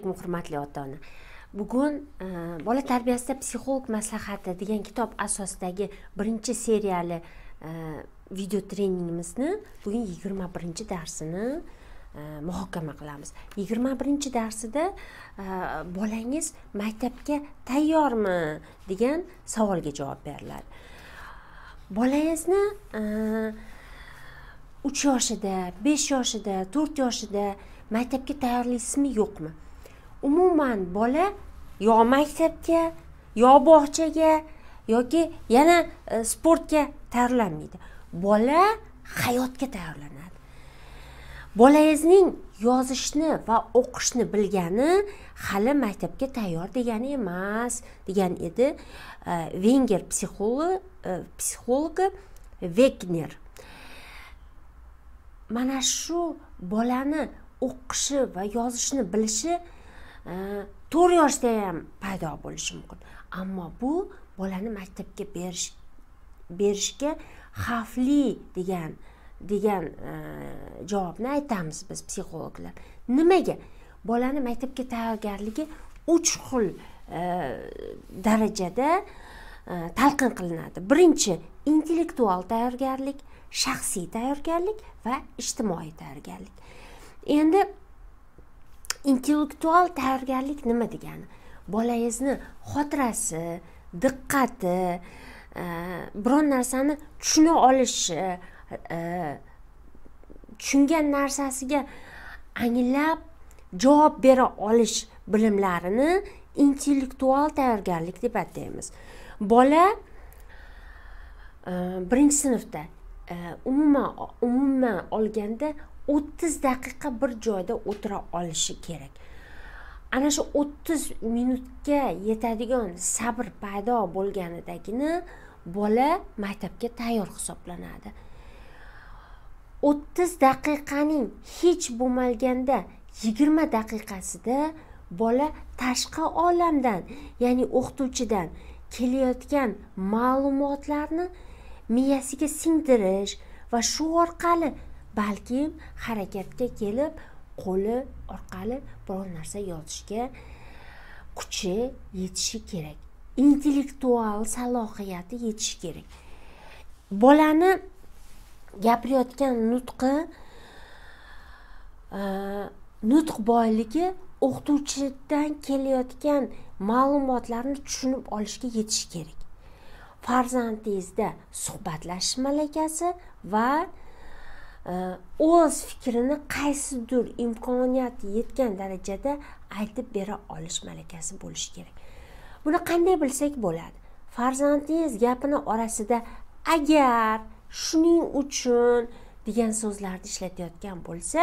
alaykum hurmatli ota ona bugun e, bola tarbiyasida psixolog maslahati degan kitob asosidagi birinchi seriyali e, video treningimizni bugun yigirma birinchi darsini e, muhokama qilamiz. Yigirma birinchi darsida bolangiz maktabga tayyormi degan savolga javob beriladi. Bolangizni uch yoshida besh yoshida to'rt yoshida maktabga tayyorlaysizmi yo'qmi? Umuman bola yo maktabga yo bog'chaga yoki yana e, sportga tayyorlanmaydi. Bola hayotga tayyorlanadi. Bolangizning yozishni va o'qishni bilgani hali maktabga tayyor degani emas degan edi e, venger psixologi e, psixologi vegner mana shu bolani o'qishi va yozishni bilishi to'rt yoshda ham paydo bo'lishi mumkin. Ammo bu bolani maktabga berish berishga xavfli degan degan e, javobni aytamiz biz psixologlar. Nimaga? Bolani maktabga tayyorgarligi uch xil e, darajada e, talqin qilinadi. Birinchi intellektual tayyorgarlik shaxsiy tayyorgarlik va ijtimoiy tayyorgarlik. Endi intellektual tayyorgarlik nima degani? Bolangizni xotirasi diqqati e, biron narsani tushuna olishi e, tushungan narsasiga anglab javob bera olish bilimlarini intellektual tayyorgarlik deb ataymiz. Bola e, birinchi sinfda umuman umuman olganda o'ttiz daqiqa bir joyda o'tira olishi kerak. Ana shu o'ttiz minutga yetadigan sabr paydo bo'lganidagina bola maktabga tayyor hisoblanadi. O'ttiz daqiqaning hech bo'lmaganda yigirma daqiqasida bola tashqi olamdan ya'ni o'qituvchidan kelayotgan ma'lumotlarni miyasiga singdirish va shu orqali balkim harakatga kelib qo'li orqali biror narsa yozishga kuchi yetishi kerak. Intellektual salohiyati yetishi kerak. Bolani gapirayotgan nutqi e, nutq boyligi o'qituvchidan kelayotgan ma'lumotlarni tushunib olishga yetishi kerak. Farzandingizda suhbatlashish malakasi va o'z fikrini qaysidir imkoniyati yetgan darajada aytib bera olish malakasi bo'lishi kerak. Buni qanday bilsak bo'ladi? Farzandingiz gapini orasida agar shuning uchun degan so'zlarni ishlatayotgan bo'lsa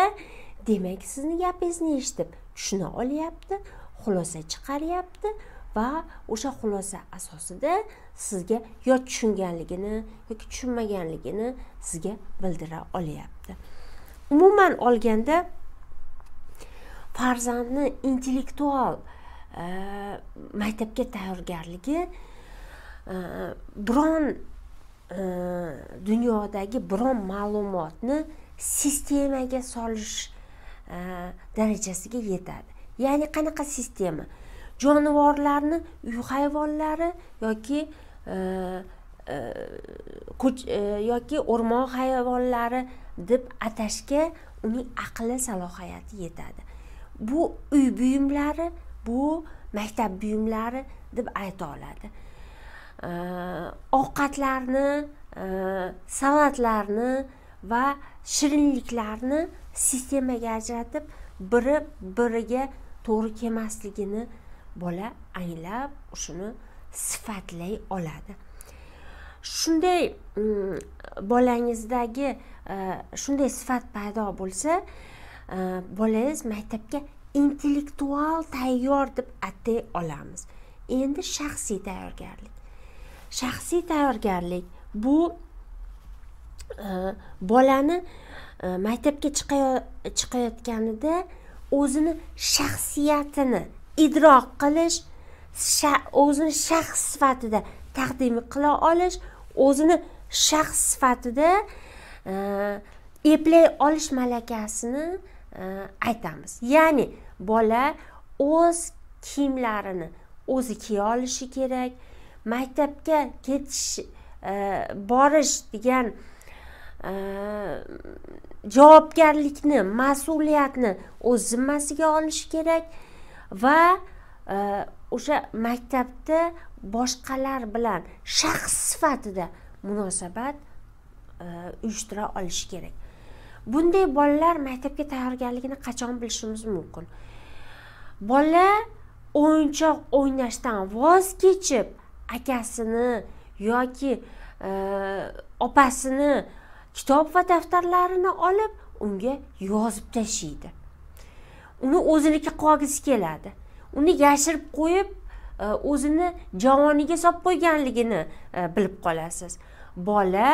demak sizni gapingizni eshitib tushuna olyapti xulosa chiqaryapti. Va o'sha xulosa asosida sizga yo tushunganligini yoki tushunmaganligini sizga bildira olyapti. Umuman olganda farzandni intellektual e, maktabga tayyorgarligi e, biron e, dunyodagi biron ma'lumotni sistemaga solish e, darajasiga yetadi. Ya'ni qanaqa sistema? Jonivorlarni uy hayvonlari yoki e, e, e, yoki o'rmon hayvonlari deb atashga uning aqli salohiyati yetadi. Bu uy buyumlari bu maktab buyumlari deb ayta oladi. Ovqatlarni salatlarni va shirinliklarni sistemaga ajratib biri biriga to'g'ri kelmasligini bola anglab shuni sifatlay oladi. Shunday mm, bolangizdagi e, shunday sifat paydo bo'lsa e, bolangiz maktabga intellektual tayyor deb atay olamiz. Endi shaxsiy tayyorgarlik. Shaxsiy tayyorgarlik bu e, bolani maktabga chiqayotganida o'zini shaxsiyatini idrok qilish o'zini shaxs sifatida taqdim qila olish o'zini shaxs sifatida e, eplay olish malakasini e, aytamiz. Ya'ni bola o'z kiyimlarini o'zi kiya olishi kerak maktabga ketish e, borish degan javobgarlikni mas'uliyatni o'z zimmasiga olishi kerak. Va e, o'sha maktabda boshqalar bilan shaxs sifatida munosabat e, uyushtira olishi kerak. Bunday bolalar maktabga tayyorgarligini qachon bilishimiz mumkin? Bola o'yinchoq o'ynashdan voz kechib akasini yoki e, opasini kitob va daftarlarini olib unga yozib tashlaydi uni o'ziniki qilgisi keladi. Uni yashirib qo'yib e, o'zini javoniga solib qo'yganligini e, bilib qolasiz. Bola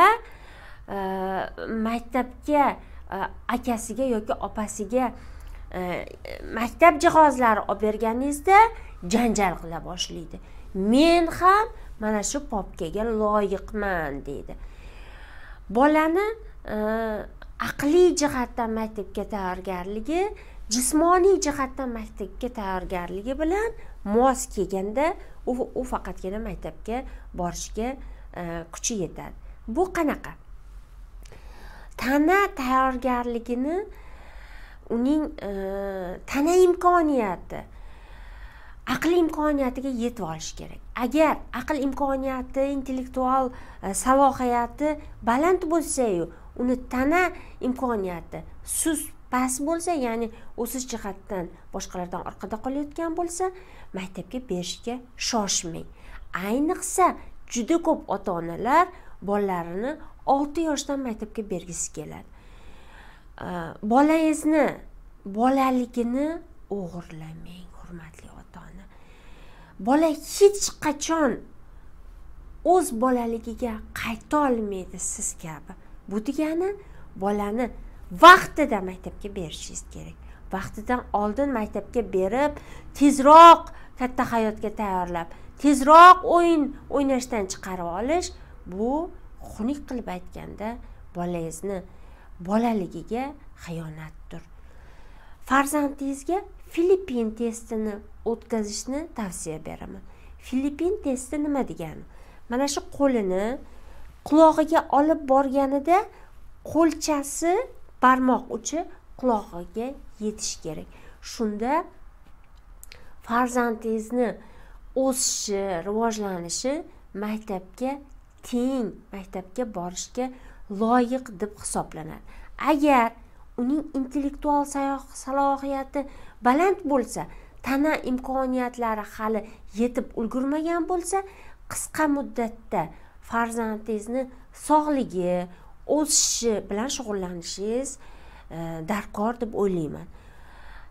e, maktabga akasiga yoki opasiga maktab jihozlari olib berganingizda janjal qila boshlaydi. Men ham mana shu popkaga loyiqman deydi. Bolani aqliy jihatdan maktabga tayyorgarligi jismoniy jihatdan maktabga tayyorgarligi bilan mos kelganda u, u faqatgina maktabga borishga e, kuchi yetadi. Bu qanaqa? Tana tayyorgarligini uning e, tana imkoniyati aql imkoniyatiga yetib olish kerak. Agar aql imkoniyati intellektual e, salohiyati baland bo'lsayu uni tana imkoniyati sust past bo'lsa ya'ni o'sish jihatdan boshqalardan orqada qolayotgan bo'lsa maktabga berishga shoshmang. Ayniqsa juda ko'p ota onalar bolalarini olti yoshdan maktabga bergisi keladi. Bolangizni bolaligini o'g'irlamang hurmatli ota ona bola hech qachon o'z bolaligiga qayta olmaydi siz kabi. Bu degani bolani vaqtida maktabga berishingiz kerak. Vaqtidan oldin maktabga berib tezroq katta hayotga tayyorlab tezroq o'yin o'ynashdan chiqarib olish bu xunuk qilib aytganda bolangizni bolaligiga xiyonatdir. Farzandingizga filippin testini o'tkazishni tavsiya beraman. Filippin testi nima degani? Mana shu qo'lini qulog'iga olib borganida qo'lchasi barmoq uchi qulog'iga yetishi kerak. Shunda farzandingizni o'sishi rivojlanishi maktabga teng maktabga borishga loyiq deb hisoblanadi. Agar uning intellektual salohiyati baland bo'lsa tana imkoniyatlari hali yetib ulgurmagan bo'lsa qisqa muddatda farzandingizni sog'ligi o'sishi bilan shug'ullanishingiz e, darkor deb o'ylayman.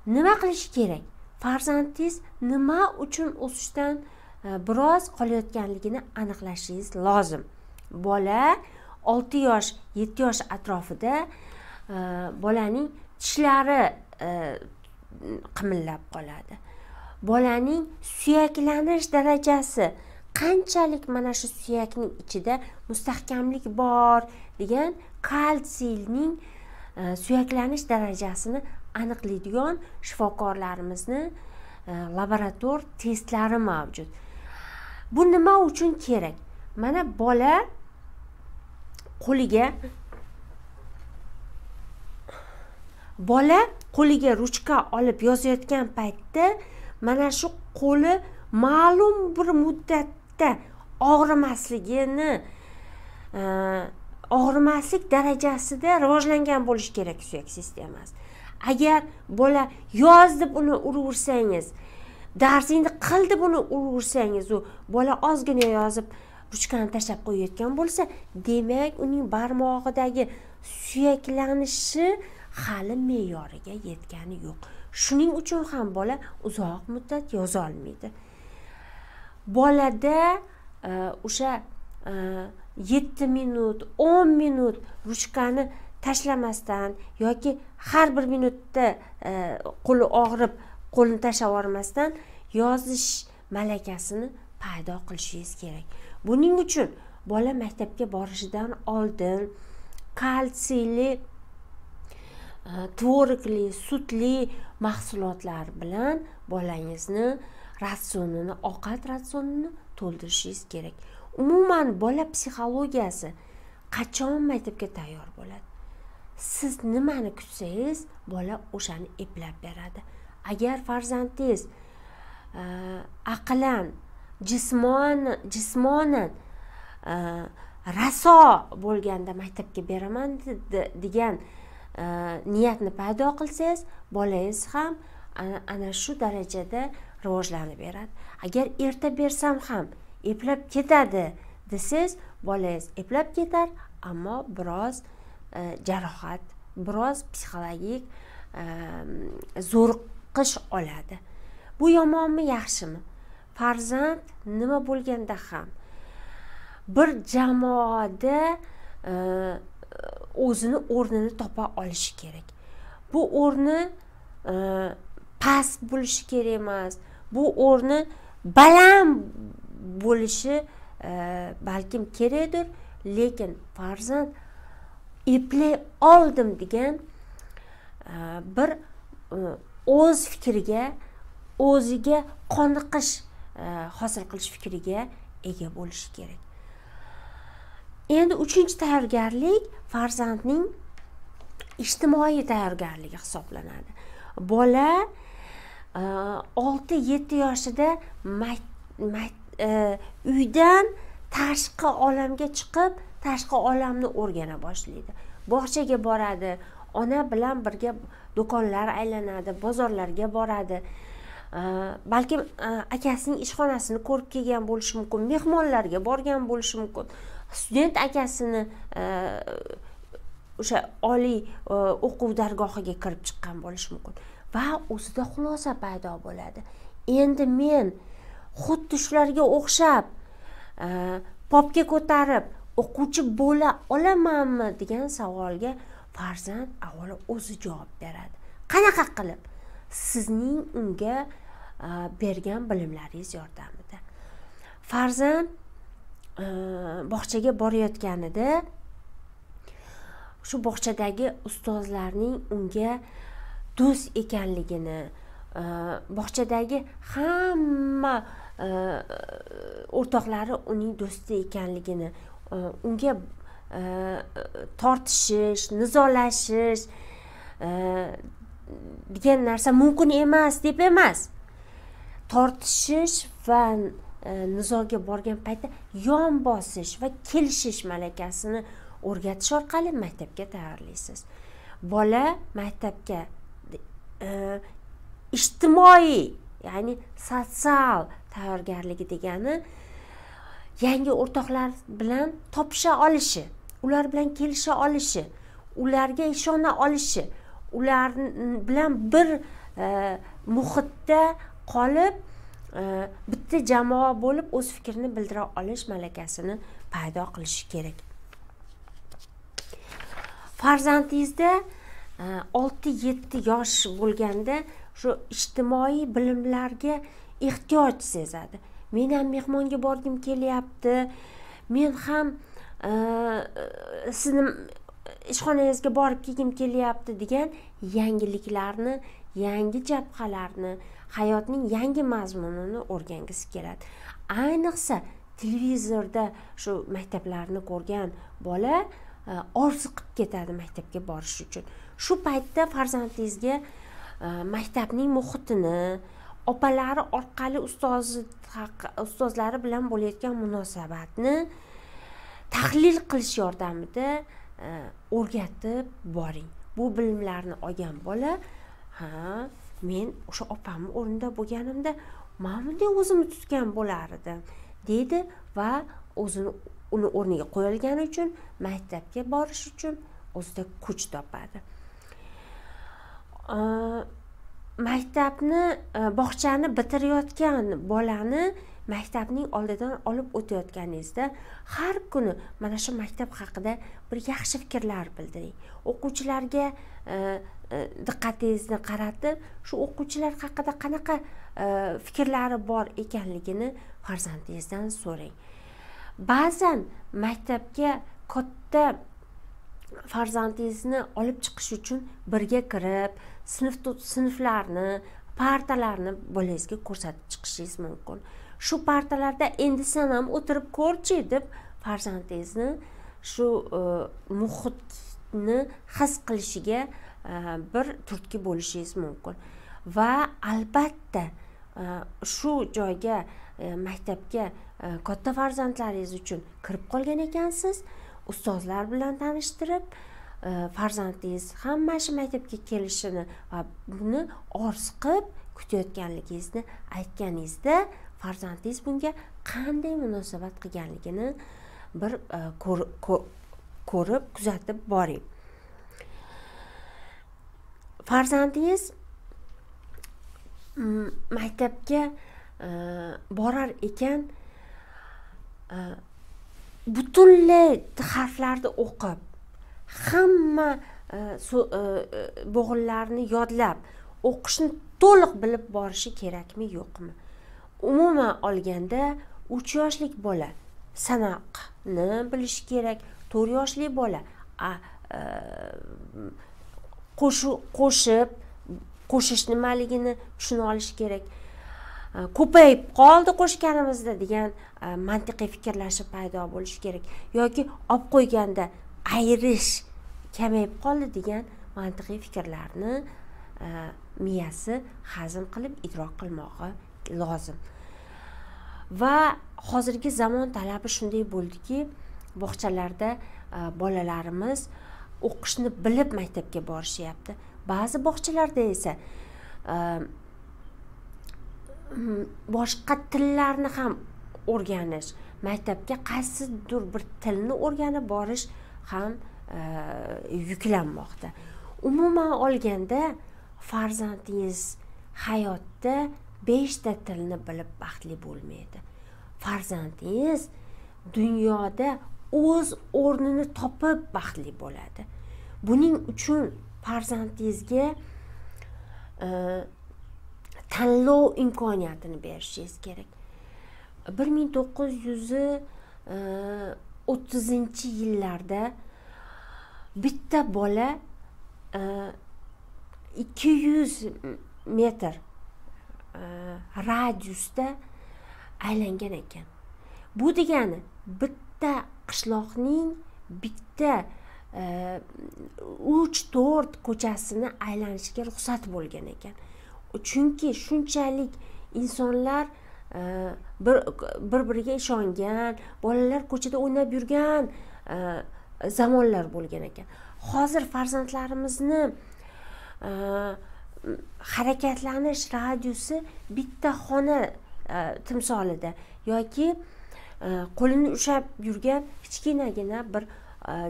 Nima qilish kerak? Farzandingiz nima uchun o'sishdan e, biroz qolayotganligini aniqlashingiz lozim. Bola olti yosh yetti yosh atrofida e, bolaning tishlari qimillab qoladi. Bolaning suyaklanish darajasi qanchalik mana shu suyakning ichida mustahkamlik bor degan kalsiyning e, suyaklanish darajasini aniqlaydigan shifokorlarimizni e, laborator testlari mavjud. Bu nima uchun kerak? Mana bola qo'liga bola qo'liga ruchka olib yozayotgan paytda mana shu qo'li ma'lum bir muddatda og'rimasligini e, og'rimaslik darajasida rivojlangan bo'lishi kerak suyak sistemasi agar bola yoz deb uni uraversangiz darsingni qil deb uni uraversangiz u bola ozgina yozib ruchkani tashlab qo'yayotgan bo'lsa demak uning barmog'idagi suyaklanishi hali me'yoriga yetgani yo'q. Shuning uchun ham bola uzoq muddat yozolmaydi bolada e, o'sha Э, yetti minut o'n minut ruchkani tashlamasdan yoki har bir minutda e, qo'li og'rib qo'lini tashlab yubormasdan yozish malakasini paydo qilishingiz kerak. Buning uchun bola maktabga borishidan oldin kalsiyli e, tvorogli sutli mahsulotlar bilan bolangizni ratsionini ovqat ratsionini to'ldirishingiz kerak. Umuman bola psixologiyasi qachon maktabga tayyor bo'ladi? Siz nimani kutsangiz bola o'shani eplab beradi. Agar farzandingiz e, aqlan jismonan jismonan raso bo'lganda maktabga beraman degan e, niyatni paydo qilsangiz bolangiz ham ana shu darajada rivojlanib beradi. Agar erta bersam ham eplab ketadi. Desangiz bolangiz eplab ketar ammo biroz e, jarohat biroz psixologik e, zo'riqish oladi. Bu yomonmi yaxshimi? Farzand nima bo'lganda ham bir jamoada e, o'zini o'rnini topa olishi kerak. Bu o'rni past bo'lishi kerak emas. Bu o'rni baland bo'lishi e, balkim kerakdir. Lekin farzand eplay oldim degan e, bir e, o'z fikriga o'ziga qoniqish hosil qilish fikriga ega bo'lishi kerak. Endi uchinchi tayyorgarlik farzandning ijtimoiy tayyorgarligi hisoblanadi. Bola olti yetti yoshida e, E, uydan tashqi olamga chiqib tashqi olamni o'rgana boshlaydi. Bog'chaga boradi ona bilan birga do'konlar aylanadi bozorlarga boradi. E, balkim e, akasining ishxonasini ko'rib kelgan bo'lishi mumkin mehmonlarga borgan bo'lishi mumkin. Student akasini o'sha oliy o'quv dargohiga kirib chiqqan bo'lishi mumkin. Va o'zida xulosa paydo bo'ladi. Endi men xuddi shularga o'xshab popga ko'tarib o'quvchi bo'la olamanmi? degan savolga farzand avvalo o'zi javob beradi. Qanaqa qilib? Sizning unga e, bergan bilimlaringiz yordamida. Farzand e, bog'chaga borayotganida shu bog'chadagi ustozlarning unga do'st ekanligini e, bog'chadagi hamma e, Э, э, o'rtoqlari uning do'sti ekanligini e, unga e, tortishish nizolashish e, degan narsa mumkin emas deb emas. Tortishish va nizoga borgan paytda yon bosish va kelishish malakasini o'rgatish orqali maktabga tayyorlaysiz. Bola maktabga ijtimoiy ya'ni sotsial tayyorgarligi degani yangi o'rtoqlar bilan topisha olishi ular bilan kelisha olishi ularga ishona olishi ular bilan bir e, muhitda qolib e, bitta jamoa bo'lib o'z fikrini bildira olish malakasini paydo qilishi kerak. Farzandingizda e, olti yetti yosh bo'lganda shu ijtimoiy bilimlarga ehtiyoj sezadi. Men ham mehmonga borgim kelyapti. Men ham e, sizni ishxonangizga borib kelgim kelyapti degan yangiliklarni yangi jabhalarni hayotning yangi mazmunini o'rgangisi keladi. Ayniqsa televizorda shu maktablarni ko'rgan bola e, orziqib ketadi maktabga borish uchun. Shu paytda farzandingizga Э, maktabning muhitini opalari orqali ustozi ustozlari bilan bo'layotgan munosabatni tahlil qilish yordamida e, o'rgatib boring. Bu bilimlarni olgan bola ha men o'sha opamni o'rnida bo'lganimda mana bunday o'zimni tutgan bo'lar edim deydi va o'zini uni o'rniga qo'yilgani uchun maktabga borish uchun o'zida kuch topadi. Maktabni e, bog'chani bitirayotgan bolani maktabning oldidan olib o'tayotganingizda har kuni mana shu maktab haqida bir yaxshi fikrlar bildiring. O'quvchilarga e, e, diqqatingizni qaratib shu o'quvchilar haqida qanaqa fikrlari bor ekanligini farzandingizdan so'rang. Ba'zan maktabga katta farzandingizni olib chiqish uchun birga kirib sinf sinflarni partalarni bolangizga ko'rsatib chiqishingiz mumkin. Shu partalarda endi sen ham o'tirib ko'rchi deb farzandingizni shu e, muhitni his qilishiga e, bir turtki bo'lishingiz mumkin. Va albatta e, shu joyga e, maktabga e, katta farzandlaringiz uchun kirib qolgan ekansiz. Ustozlar bilan tanishtirib e, farzandingiz hamma shu maktabga kelishini va buni orziqib kutayotganligingizni aytganingizda farzandingiz bunga qanday munosabat qilganligini bir e, ko'rib kuzatib boring. Farzandingiz maktabga e, borar ekan butunlay harflarni o'qib hamma e, e, e, bo'g'inlarni yodlab o'qishni to'liq bilib borishi kerakmi yo'qmi? Umuman olganda uch yoshlik bola sanoqni bilishi kerak to'rt yoshli bola qo'shib qo'shish nimaligini tushuna olishi kerak. E, ko'payib qoldi qo'shganimizda degan e, mantiqiy fikrlashi paydo bo'lishi kerak. Yoki olib qo'yganda ayirish kamayib qoldi degan mantiqiy fikrlarni e, miyasi hazm qilib idrok qilmog'i lozim. Va hozirgi zamon talabi shunday bo'ldiki bog'chalarda bolalarimiz o'qishni bilib maktabga borishyapti. Ba'zi bog'chalarda esa boshqa tillarni ham o'rganish maktabga qaysidir bir tilni o'rganib borish ham yuklanmoqda umuman olganda farzandingiz hayotda beshta tilni bilib baxtli bo'lmaydi farzandingiz dunyoda o'z o'rnini topib baxtli bo'ladi buning uchun farzandingizga e, tanlov imkoniyatini berishingiz kerak. bir ming to'qqiz yuz e, o'ttizinchi yillarda bitta bola e, ikki yuz metr e, radiusda aylangan ekan. Bu degani bitta qishloqning bitta e, uch to'rt ko'chasini aylanishiga ruxsat bo'lgan ekan. Chunki shunchalik insonlar e, bir bir biriga ishongan bolalar ko'chada o'ynab yurgan e, zamonlar bo'lgan ekan. Hozir farzandlarimizni e, harakatlanish radiusi bitta xona timsolida yoki qo'lini ushlab yurgan kichkinagina bir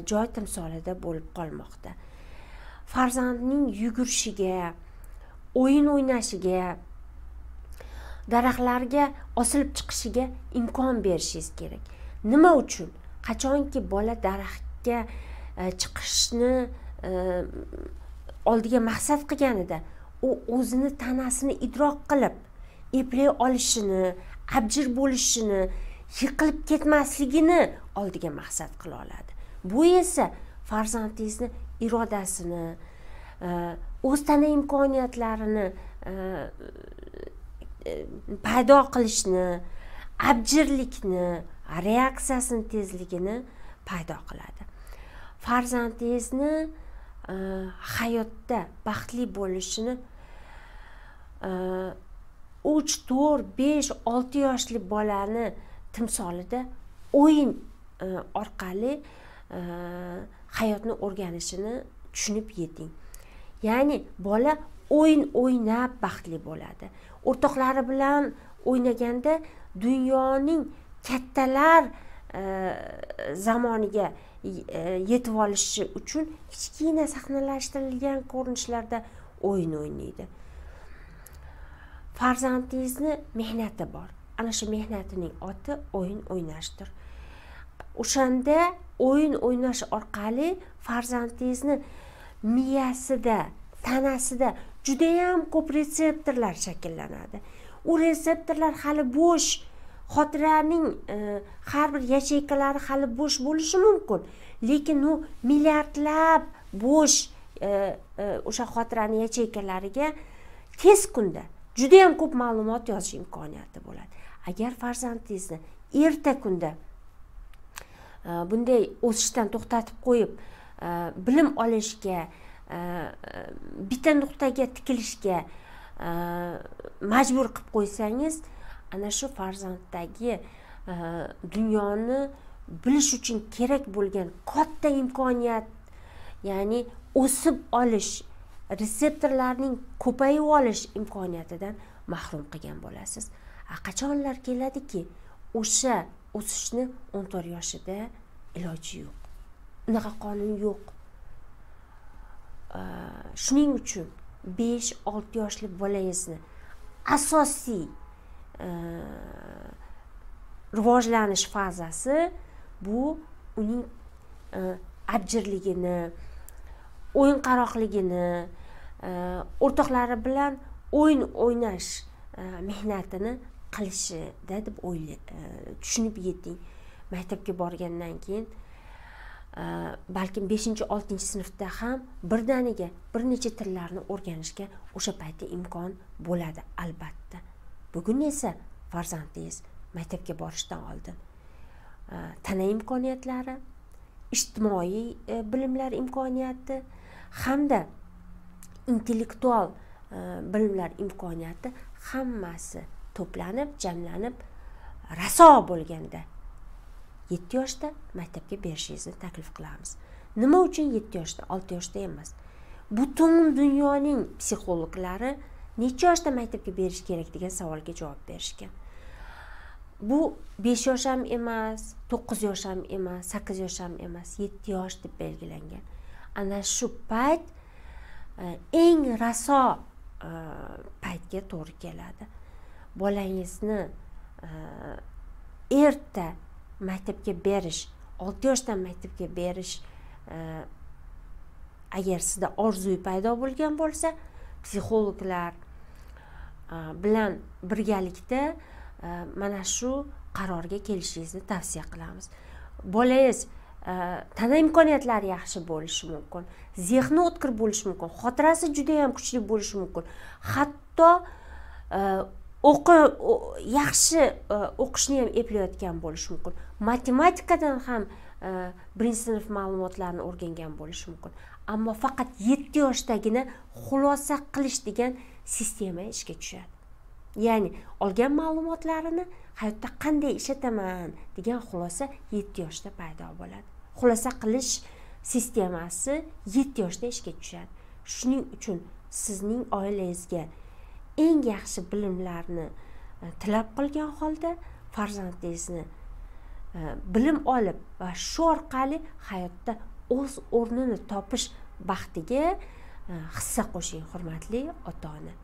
joy timsolida bo'lib qolmoqda. Farzandning yugurishiga o'yin o'ynashiga daraxtlarga osilib chiqishiga imkon berishingiz kerak. Nima uchun? Qachonki bola daraxtga e, chiqishni e, oldiga maqsad qilganida u o'zini tanasini idrok qilib eplay olishini abjir bo'lishini yiqilib ketmasligini oldiga maqsad qila oladi. Bu esa farzandingizni irodasini e, o'z tana imkoniyatlarini e, e, paydo qilishni abjirlikni reaksiyasini tezligini paydo qiladi. Farzandingizni e, hayotda baxtli bo'lishini uch to'rt besh olti yoshli bolani timsolida o'yin orqali hayotni o'rganishini tushunib yeting. Ya'ni bola o'yin o'ynab baxtli bo'ladi. O'rtoqlari bilan o'ynaganda dunyoning kattalar e, zamoniga E, yetib olishi uchun kichkina sahnalashtirilgan ko'rinishlarda o'yin o'ynaydi. Farzandingizni mehnati bor. Ana shu mehnatining oti o'yin o'ynashdir. O'shanda o'yin o'ynash orqali farzandingizni miyasida tanasida judayam ko'p retseptorlar shakllanadi. U retseptorlar hali bo'sh xotiraning e, har bir yacheykalari hali bo'sh bo'lishi mumkin. Lekin u milliardlab bo'sh e, e, o'sha xotirani yacheykalariga tez kunda judayam ko'p ma'lumot yozish imkoniyati bo'ladi. Agar farzandingizni erta kunda e, bunday o'sishdan to'xtatib qo'yib Э, bilim olishga э, э, bitta nuqtaga tikilishga majbur qilib qo'ysangiz ana shu farzanddagi dunyoni bilish uchun kerak bo'lgan katta imkoniyat ya'ni o'sib olish retseptorlarning ko'payib olish imkoniyatidan mahrum qilgan bo'lasiz. Qachonlar keladiki? O'sha o'sishni o'n to'rt yoshida iloji yo'q. Unaqa qonun yo'q. Shuning uchun besh olti yoshli bolangizni asosiy rivojlanish fazasi bu uning e, abjirligini o'yinqaroqligini e, o'rtoqlari bilan o'yin o'ynash e, mehnatini qilishida deb o'yla tushunib yeting. Maktabga borgandan keyin Э, balkim beshinchi oltinchi sinfda ham birdaniga bir necha tillarni o'rganishga o'sha paytda imkon bo'ladi albatta. Bugun esa farzandingiz maktabga borishdan oldin e, tana imkoniyatlari ijtimoiy e, bilimlar imkoniyati hamda intellektual e, bilimlar imkoniyati hammasi to'planib jamlanib raso bo'lganda yetti yoshda maktabga berishingizni taklif qilamiz. Nima uchun yetti yoshda? Olti yoshda emas. Butun dunyoning psixologlari necha yoshda maktabga berish kerak degan savolga javob berishgan bu besh yosh ham emas to'qqiz yosh ham emas sakkiz yosh ham emas yetti yosh deb belgilangan. Ana shu payt e, eng raso e, paytga to'g'ri keladi. Bolangizni e, erta maktabga berish olti yoshdan maktabga berish e, agar sizda orzu paydo bo'lgan bo'lsa psixologlar e, bilan birgalikda e, mana shu qarorga kelishingizni tavsiya qilamiz. Bolangiz tana imkoniyatlari yaxshi bo'lishi mumkin zehni o'tkir bo'lishi mumkin xotirasi juda yam kuchli bo'lishi mumkin. Hatto o'qi yaxshi e, o'qishni ham eplayotgan bo'lishi mumkin. Matematikadan ham e, birinchi sinf ma'lumotlarini o'rgangan bo'lishi mumkin. Ammo faqat yetti yoshdagina xulosa qilish degan sistema ishga tushadi. Ya'ni olgan ma'lumotlarini hayotda qanday ishlataman degan xulosa yetti yoshda paydo bo'ladi. Xulosa qilish sistemasi yetti yoshda ishga tushadi. Shuning uchun sizning oilangizga eng yaxshi bilimlarni e, tilab qolgan holda farzandingizni e, bilim olib va shu orqali hayotda o'z o'rnini topish baxtiga e, hissa qo'shing hurmatli ota ona